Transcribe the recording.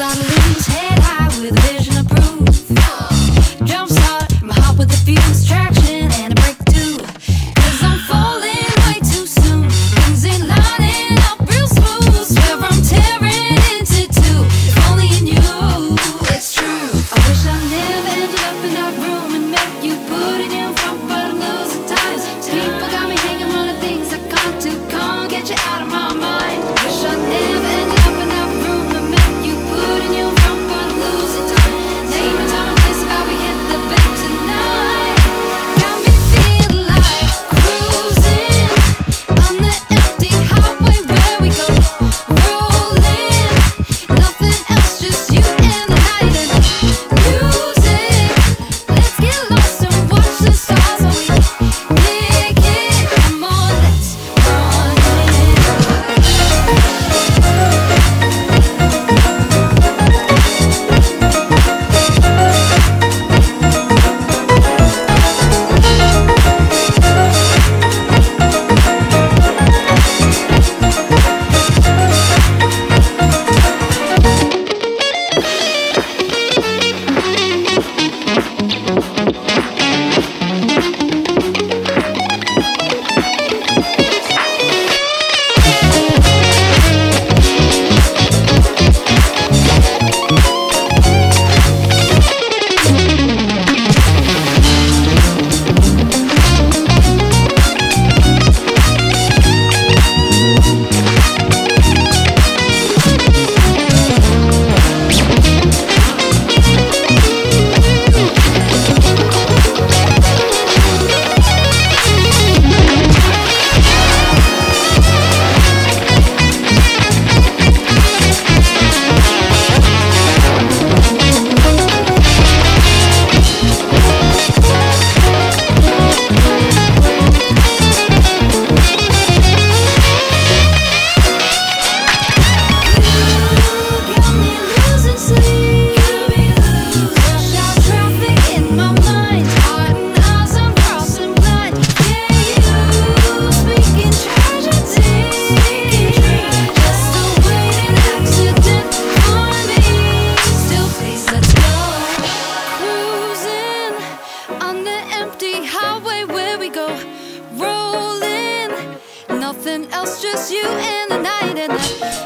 unloose, head high with a vision of. nothing else, just you and the night and